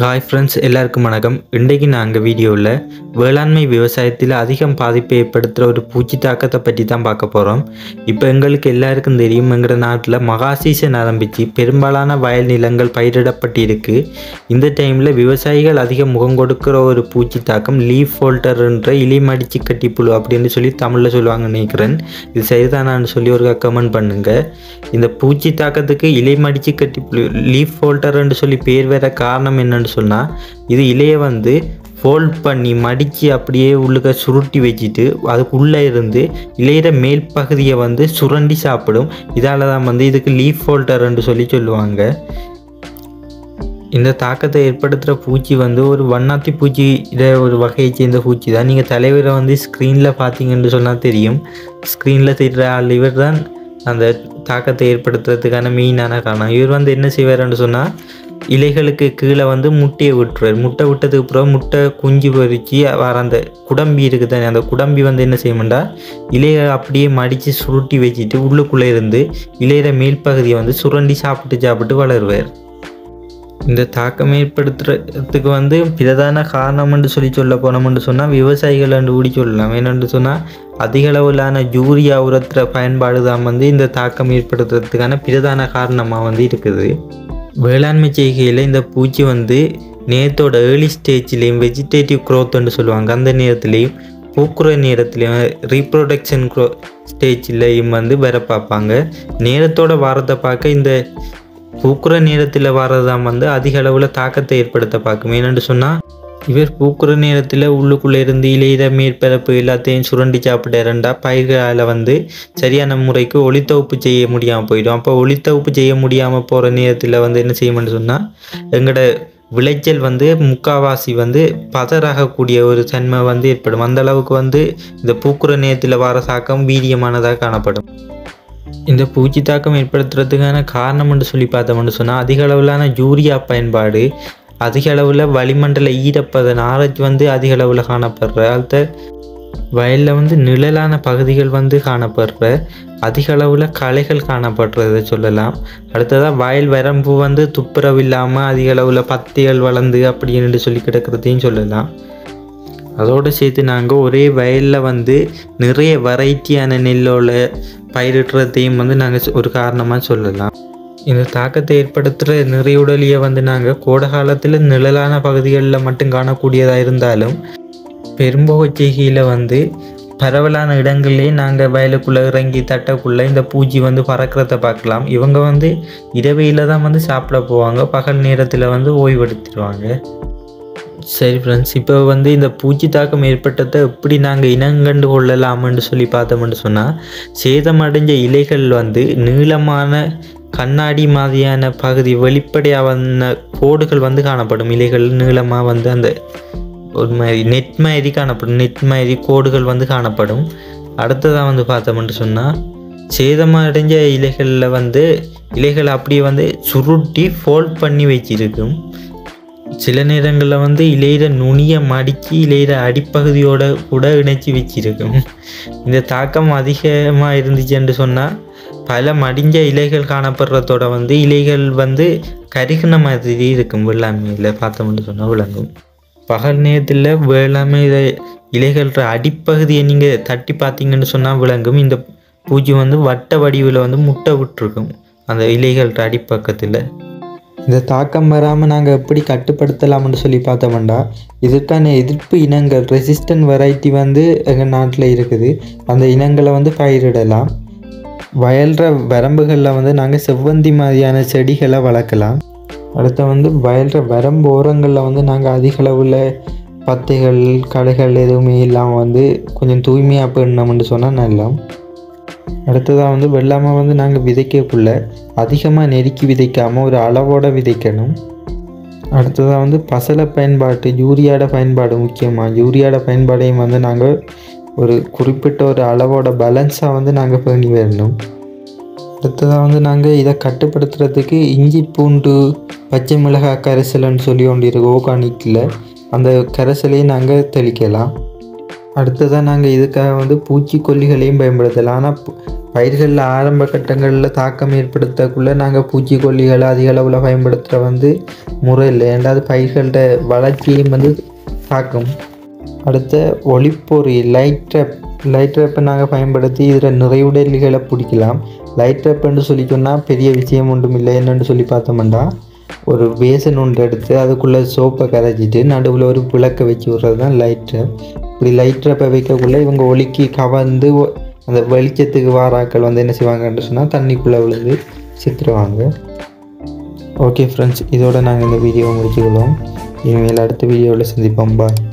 Hi friends எல்லாருக்கும் வணக்கம். இன்றைக்கு நாங்கள் வீடியோவில் வேளாண்மை விவசாயத்தில் அதிகம் பாதிப்பை ஏற்படுத்துகிற ஒரு பூச்சி தாக்கத்தை பற்றி தான் பார்க்க போகிறோம் இப்போ எங்களுக்கு எல்லாருக்கும் தெரியும் எங்கள் நாட்டில் மகா சீசன் ஆரம்பித்து பெரும்பாலான வயல் நிலங்கள் பயிரிடப்பட்டிருக்கு. இந்த டைமில் விவசாயிகள் அதிகம் முகம் கொடுக்குற ஒரு பூச்சி தாக்கம் லீஃப் ஃபோல்டர்ன்ற இலிமடிச்சு கட்டிப்புழு அப்படின்னு சொல்லி தமிழில் சொல்லுவாங்க நினைக்கிறேன். இது சரிதானான்னு சொல்லி ஒரு கமெண்ட் பண்ணுங்கள் இந்த பூச்சி தாக்கத்துக்கு இலைமடிச்சு கட்டிப்புழு லீஃப் ஃபோல்டர்ன்னு சொல்லி பேர் வேற காரணம் என்னன்னு சொன்னால் இது இலையை வந்து ஃபோல்ட் பண்ணி மடித்து அப்படியே உள்ளுக்க சுருட்டி வச்சுட்டு அதுக்குள்ளே இருந்து இலையிற மேல் பகுதியை வந்து சுரண்டி சாப்பிடும். இதால் தான் வந்து இதுக்கு லீஃப் ஃபோல்டர்ன்னு சொல்லி சொல்லுவாங்க. இந்த தாக்கத்தை ஏற்படுத்துகிற பூச்சி வந்து ஒரு வண்ணாத்தி பூச்சி இதை ஒரு வகையை சேர்ந்த பூச்சி தான். நீங்கள் தலைவரை வந்து ஸ்க்ரீனில் பார்த்தீங்கன்னு சொன்னால் தெரியும். ஸ்க்ரீனில் தெரிகிற ஆள் இவர் தான் அந்த தாக்கத்தை ஏற்படுத்துறதுக்கான மெயினான காரணம். இவர் வந்து என்ன செய்வார்னு சொன்னால் இலைகளுக்கு கீழே வந்து முட்டையை விட்டுருவார் முட்டை விட்டதுக்கு அப்புறம் முட்டை குஞ்சு பொறிச்சு வர அந்த குடம்பி இருக்குது தானே அந்த குடம்பி வந்து என்ன செய்யணும்டா இலையை அப்படியே மடித்து சுருட்டி வச்சுட்டு உள்ளுக்குள்ளே இருந்து இலையிற மேல் பகுதியை வந்து சுரண்டி சாப்பிட்டு சாப்பிட்டு வளருவார். இந்த தாக்கம் ஏற்படுத்துறதுக்கு வந்து பிரதான காரணம்னு சொல்லி சொல்ல போனோம்னு சொன்னால் விவசாயிகள் அண்டு கூடி சொல்லலாம். என்னென்னு சொன்னால் அதிக அளவிலான யூரியா உரத்துற பயன்பாடு தான் வந்து இந்த தாக்கம் ஏற்படுத்துறதுக்கான பிரதான காரணமாக வந்து இருக்குது. வேளாண்மை செய்கையில் இந்த பூச்சி வந்து நேரத்தோட ஏர்லி ஸ்டேஜ்லேயும் வெஜிடேட்டிவ் க்ரோத்துன்னு சொல்லுவாங்க. அந்த நேரத்துலேயும் பூக்குற நேரத்துலையும் ரீப்ரொடக்ஷன் க்ரோ ஸ்டேஜ்லேயும் வந்து வர பார்ப்பாங்க. நேரத்தோட வாரத்தை பார்க்க இந்த பூக்குற நேரத்தில் வர்றதான் வந்து அதிக அளவில் தாக்கத்தை ஏற்படுத்த பார்க்கும். ஏன்னு சொன்னால் இவர் பூக்குற நேரத்தில் உள்ளுக்குள்ளே இருந்து இலையிற மேற்பரப்பு எல்லாத்தையும் சுரண்டி சாப்பிட்டாரண்டா பயிர்களால் வந்து சரியான முறைக்கு ஒளித்தொகுப்பு செய்ய முடியாமல் போயிடும். அப்போ ஒளித்தொகுப்பு செய்ய முடியாமல் போகிற நேரத்தில் வந்து என்ன செய்யணும்னு சொன்னால் எங்களோட விளைச்சல் வந்து முக்காவாசி வந்து பதறாகக்கூடிய ஒரு தன்மை வந்து ஏற்படும். அந்த அளவுக்கு வந்து இந்த பூக்குற நேரத்தில் வர தாக்கம் வீரியமானதாக காணப்படும். இந்த பூச்சி தாக்கம் ஏற்படுத்துறதுக்கான என்று சொல்லி பார்த்தோம்னு சொன்னால் அதிக அளவிலான யூரியா பயன்பாடு அதிக அளவில் வளிமண்டல ஈரப்பதன் ஆராய்ச்சி வந்து அதிக அளவில் காணப்படுற அடுத்த வயலில் வந்து நிழலான பகுதிகள் வந்து காணப்படுற அதிக அளவில் களைகள் காணப்படுறதை சொல்லலாம். அடுத்ததாக வயல் வரம்பு வந்து துப்புரவு இல்லாமல் அதிக அளவில் பத்திகள் வளர்ந்து அப்படின்னு சொல்லி கிடக்கிறதையும் சொல்லலாம். அதோடு சேர்த்து நாங்கள் ஒரே வயலில் வந்து நிறைய வெரைட்டியான நெல்லோட பயிரிடுறதையும் வந்து நாங்கள் ஒரு காரணமாக சொல்லலாம். இந்த தாக்கத்தை ஏற்படுத்துகிற நிறையுடலியை வந்து நாங்கள் கோடை காலத்தில் நிழலான பகுதிகளில் மட்டும் காணக்கூடியதாக இருந்தாலும் பெரும்போகச்செய்கையில் வந்து பரவலான இடங்கள்லேயே நாங்கள் வயலுக்குள்ளே இறங்கி தட்டக்குள்ளே இந்த பூச்சி வந்து பறக்கிறத பார்க்கலாம். இவங்க வந்து இரவையில் தான் வந்து சாப்பிட போவாங்க. பகல் நேரத்தில் வந்து ஓய்வெடுத்துருவாங்க. சரி ஃப்ரெண்ட்ஸ் இப்போ வந்து இந்த பூச்சி தாக்கம் ஏற்பட்டதை எப்படி நாங்கள் இனங்கண்டு கொள்ளலாம்னு சொல்லி பார்த்தோம்னு சொன்னால் சேதமடைஞ்ச இலைகள் வந்து நீளமான கண்ணாடி மாதிரியான பகுதி வெளிப்படையாக வந்த கோடுகள் வந்து காணப்படும். இலைகள் நீளமாக வந்து அந்த ஒரு மாதிரி நெட் மாதிரி காணப்படும். நெட் மாதிரி கோடுகள் வந்து காணப்படும். அடுத்ததாக வந்து பார்த்தோம்னு சொன்னால் சேதமடைஞ்ச இலைகளில் வந்து இலைகள் அப்படியே வந்து சுருட்டி ஃபோல்ட் பண்ணி வச்சிருக்கும் சில நேரங்களில் வந்து இலையில நுனியை மடித்து இலையிற அடிப்பகுதியோட கூட இணைச்சி வச்சிருக்கும் இந்த தாக்கம் அதிகமாக இருந்துச்சுன்னு சொன்னால் பல மடிஞ்ச இலைகள் காணப்படுறதோட வந்து இலைகள் வந்து கருகின மாதிரி இருக்கும் வேளாண்மையில் பார்த்தோம்னு சொன்னால் விளங்கும். பகல் நேரத்தில் வேளாண்மை இலைகள அடிப்பகுதியை நீங்கள் தட்டி பார்த்தீங்கன்னு சொன்னால் விளங்கும். இந்த பூச்சி வந்து வட்ட வடிவில் வந்து முட்டை விட்டுருக்கும் அந்த இலைகள அடிப்பக்கத்தில். இந்த தாக்கம் வராமல் நாங்கள் எப்படி கட்டுப்படுத்தலாம்னு சொல்லி பார்த்தோம்னா இதற்கான எதிர்ப்பு இனங்கள் ரெசிஸ்டன்ட் வெரைட்டி வந்து எங்கள் நாட்டில் இருக்குது. அந்த இனங்களை வந்து பயிரிடலாம். வயல்ற வரம்புகளில் வந்து நாங்கள் செவ்வந்தி மாதிரியான செடிகளை வளர்க்கலாம். அடுத்து வந்து வயல்ற வரம்பு ஓரங்களில் வந்து நாங்கள் அதிக அளவில் பத்தைகள் களைகள் எதுவுமே இல்லாமல் வந்து கொஞ்சம் தூய்மையாக பண்ணோம்னு சொன்னால் நல்லா அடுத்ததாக வந்து வெள்ளாமல் வந்து நாங்கள் விதைக்கக்குள்ள அதிகமாக நெருக்கி விதைக்காமல் ஒரு அளவோடு விதைக்கணும். அடுத்ததாக வந்து பசலை பயன்பாட்டு யூரியாட பயன்பாடு முக்கியமாக யூரியாட பயன்பாடையும் வந்து நாங்கள் ஒரு குறிப்பிட்ட ஒரு அளவோட பேலன்ஸாக வந்து நாங்கள் பண்ணி வரணும். அடுத்ததாக வந்து நாங்கள் இதை கட்டுப்படுத்துறதுக்கு இஞ்சி பூண்டு பச்சை மிளகாய் கரைசல்னு சொல்லி ஒன்று இருக்குது ஓர்கானிக்கில் அந்த கரைசலையும் நாங்கள் தெளிக்கலாம். அடுத்ததாக நாங்கள் இதுக்காக வந்து பூச்சிக்கொல்லிகளையும் பயன்படுத்தலாம். ஆனால் பயிர்களில் ஆரம்ப கட்டங்களில் தாக்கம் ஏற்படுத்தக்குள்ளே நாங்கள் பூச்சிக்கொல்லிகளை அதிக அளவில் பயன்படுத்துகிற வந்து முறை இல்லை. ஏன்டா அது பயிர்கள்ட வளர்ச்சியும் வந்து தாக்கும். அடுத்த ஒளிப்பொறி லைட் ட்ராப் லைட் ட்ராப்பை நாங்கள் பயன்படுத்தி இதில் நிறைவுடல்களை பிடிக்கலாம். லைட் ட்ராப்னு சொல்லி சொன்னால் பெரிய விஷயம் ஒன்றும் இல்லை என்னென்னு சொல்லி பார்த்தோம்னா ஒரு பேசன் ஒன்று எடுத்து அதுக்குள்ளே சோப்பை கரைச்சிட்டு நடுவில் ஒரு விளக்கை வச்சு விட்றது தான் லைட் ட்ராப் இப்படி லைட் ட்ராப்பை வைக்கக்குள்ளே இவங்க ஒலுக்கி கவர்ந்து அந்த வெளிச்சத்துக்கு வாராக்கள் வந்து என்ன செய்வாங்கன்னு சொன்னால் தண்ணிக்குள்ளே விழுந்து சித்துருவாங்க. ஓகே ஃப்ரெண்ட்ஸ் இதோட நாங்கள் இந்த வீடியோவை முடிச்சுக்கொள்வோம். இனிமேல் அடுத்த வீடியோவில் சந்திப்போம். பாய்